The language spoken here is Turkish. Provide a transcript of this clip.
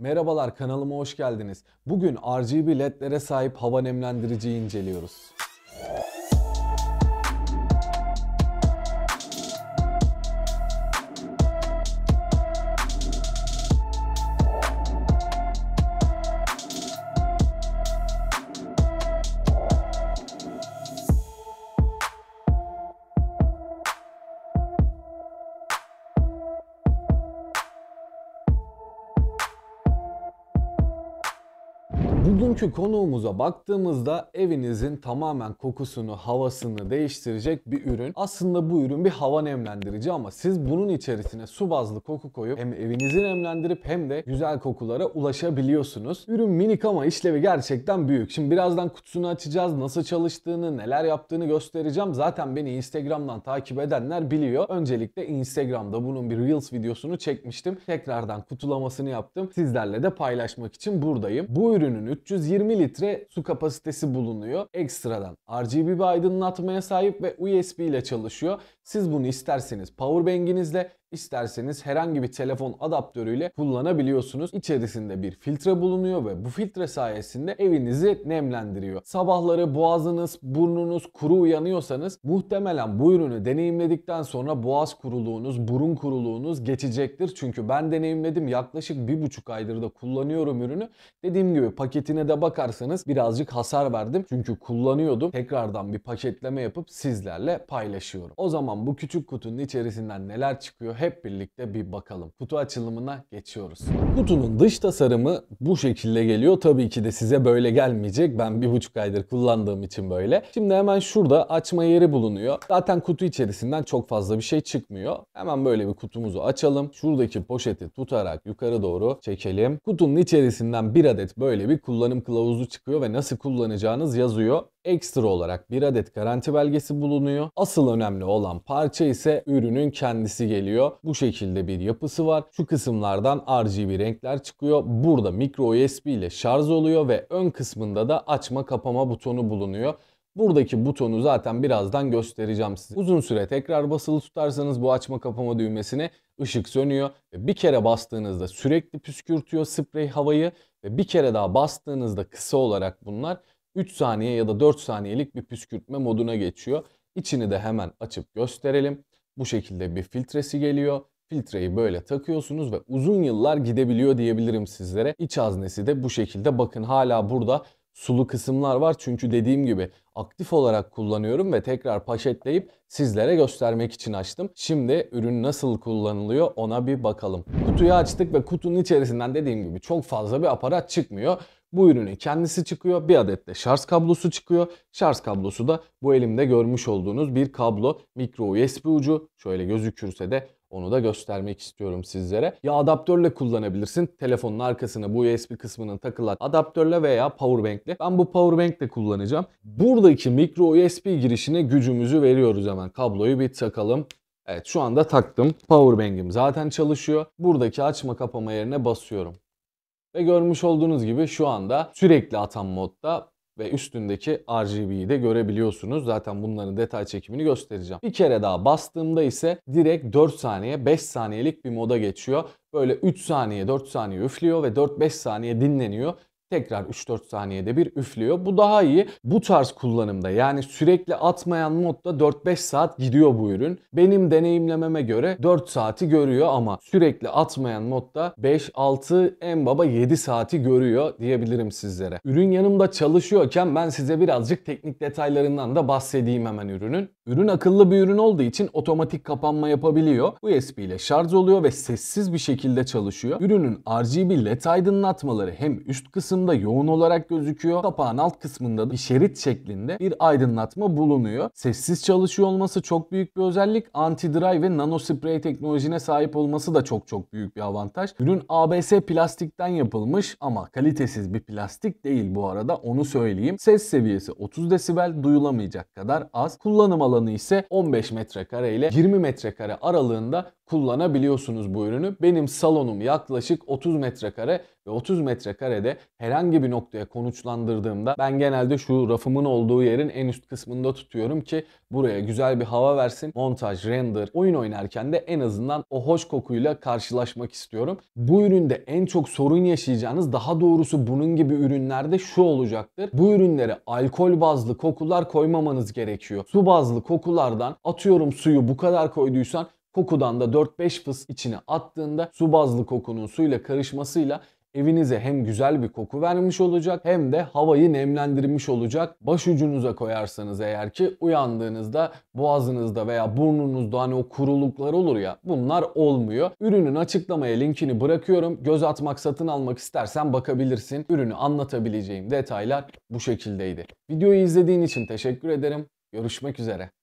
Merhabalar kanalıma hoş geldiniz. Bugün RGB ledlere sahip hava nemlendiriciyi inceliyoruz. Bugünkü konuğumuza baktığımızda evinizin tamamen kokusunu, havasını değiştirecek bir ürün. Aslında bu ürün bir hava nemlendirici ama siz bunun içerisine su bazlı koku koyup hem evinizi nemlendirip hem de güzel kokulara ulaşabiliyorsunuz. Ürün minik ama işlevi gerçekten büyük. Şimdi birazdan kutusunu açacağız. Nasıl çalıştığını, neler yaptığını göstereceğim. Zaten beni Instagram'dan takip edenler biliyor. Öncelikle Instagram'da bunun bir Reels videosunu çekmiştim. Tekrardan kutulamasını yaptım. Sizlerle de paylaşmak için buradayım. Bu ürünün 320 litre su kapasitesi bulunuyor. Ekstradan RGB aydınlatmaya sahip ve USB ile çalışıyor. Siz bunu isterseniz powerbank'inizle isterseniz herhangi bir telefon adaptörüyle kullanabiliyorsunuz. İçerisinde bir filtre bulunuyor ve bu filtre sayesinde evinizi nemlendiriyor. Sabahları boğazınız, burnunuz kuru uyanıyorsanız muhtemelen bu ürünü deneyimledikten sonra boğaz kuruluğunuz, burun kuruluğunuz geçecektir. Çünkü ben deneyimledim yaklaşık bir buçuk aydır da kullanıyorum ürünü. Dediğim gibi paketine de bakarsanız birazcık hasar verdim. Çünkü kullanıyordum. Tekrardan bir paketleme yapıp sizlerle paylaşıyorum. O zaman bu küçük kutunun içerisinden neler çıkıyor hep birlikte bir bakalım. Kutu açılımına geçiyoruz. Kutunun dış tasarımı bu şekilde geliyor. Tabii ki de size böyle gelmeyecek. Ben bir buçuk aydır kullandığım için böyle. Şimdi hemen şurada açma yeri bulunuyor. Zaten kutu içerisinden çok fazla bir şey çıkmıyor. Hemen böyle bir kutumuzu açalım. Şuradaki poşeti tutarak yukarı doğru çekelim. Kutunun içerisinden bir adet böyle bir kullanım kılavuzu çıkıyor ve nasıl kullanacağınız yazıyor. Ekstra olarak bir adet garanti belgesi bulunuyor. Asıl önemli olan parça ise ürünün kendisi geliyor. Bu şekilde bir yapısı var. Şu kısımlardan RGB renkler çıkıyor. Burada micro USB ile şarj oluyor ve ön kısmında da açma kapama butonu bulunuyor. Buradaki butonu zaten birazdan göstereceğim size. Uzun süre tekrar basılı tutarsanız bu açma kapama düğmesine ışık sönüyor ve bir kere bastığınızda sürekli püskürtüyor sprey havayı ve bir kere daha bastığınızda kısa olarak bunlar 3 saniye ya da 4 saniyelik bir püskürtme moduna geçiyor. İçini de hemen açıp gösterelim. Bu şekilde bir filtresi geliyor. Filtreyi böyle takıyorsunuz ve uzun yıllar gidebiliyor diyebilirim sizlere. İç haznesi de bu şekilde bakın hala burada sulu kısımlar var. Çünkü dediğim gibi aktif olarak kullanıyorum ve tekrar paketleyip sizlere göstermek için açtım. Şimdi ürün nasıl kullanılıyor ona bir bakalım. Kutuyu açtık ve kutunun içerisinden dediğim gibi çok fazla bir aparat çıkmıyor. Bu ürünün kendisi çıkıyor. Bir adet de şarj kablosu çıkıyor. Şarj kablosu da bu elimde görmüş olduğunuz bir kablo. Micro USB ucu. Şöyle gözükürse de onu da göstermek istiyorum sizlere. Ya adaptörle kullanabilirsin. Telefonun arkasına bu USB kısmının takılan adaptörle veya powerbankle. Ben bu powerbankle kullanacağım. Buradaki micro USB girişine gücümüzü veriyoruz hemen. Kabloyu bir takalım. Evet şu anda taktım. Powerbank'im zaten çalışıyor. Buradaki açma kapama yerine basıyorum. Ve görmüş olduğunuz gibi şu anda sürekli atan modda ve üstündeki RGB'yi de görebiliyorsunuz. Zaten bunların detay çekimini göstereceğim. Bir kere daha bastığımda ise direkt 4 saniye 5 saniyelik bir moda geçiyor. Böyle 3 saniye 4 saniye üflüyor ve 4-5 saniye dinleniyor tekrar 3-4 saniyede bir üflüyor. Bu daha iyi. Bu tarz kullanımda yani sürekli atmayan modda 4-5 saat gidiyor bu ürün. Benim deneyimlememe göre 4 saati görüyor ama sürekli atmayan modda 5-6 en baba 7 saati görüyor diyebilirim sizlere. Ürün yanımda çalışıyorken ben size birazcık teknik detaylarından da bahsedeyim hemen ürünün. Ürün akıllı bir ürün olduğu için otomatik kapanma yapabiliyor. USB ile şarj oluyor ve sessiz bir şekilde çalışıyor. Ürünün RGB led aydınlatmaları hem üst kısımda yoğun olarak gözüküyor. Kapağın alt kısmında bir şerit şeklinde bir aydınlatma bulunuyor. Sessiz çalışıyor olması çok büyük bir özellik. Anti-dry ve nano spray teknolojisine sahip olması da çok çok büyük bir avantaj. Ürün ABS plastikten yapılmış ama kalitesiz bir plastik değil bu arada onu söyleyeyim. Ses seviyesi 30 desibel duyulamayacak kadar az. Kullanım alanı ise 15 metrekare ile 20 metrekare aralığında kullanabiliyorsunuz bu ürünü. Benim salonum yaklaşık 30 metrekare ve 30 metrekarede herhangi bir noktaya konuşlandırdığımda ben genelde şu rafımın olduğu yerin en üst kısmında tutuyorum ki buraya güzel bir hava versin. Montaj, render, oyun oynarken de en azından o hoş kokuyla karşılaşmak istiyorum. Bu üründe en çok sorun yaşayacağınız daha doğrusu bunun gibi ürünlerde şu olacaktır. Bu ürünlere alkol bazlı kokular koymamanız gerekiyor. Su bazlı kokulardan atıyorum suyu bu kadar koyduysan kokudan da 4-5 fıs içine attığında su bazlı kokunun suyla karışmasıyla evinize hem güzel bir koku vermiş olacak hem de havayı nemlendirmiş olacak. Başucunuza koyarsanız eğer ki uyandığınızda boğazınızda veya burnunuzda hani o kuruluklar olur ya bunlar olmuyor. Ürünün açıklamaya linkini bırakıyorum. Göz atmak satın almak istersen bakabilirsin. Ürünü anlatabileceğim detaylar bu şekildeydi. Videoyu izlediğin için teşekkür ederim. Görüşmek üzere.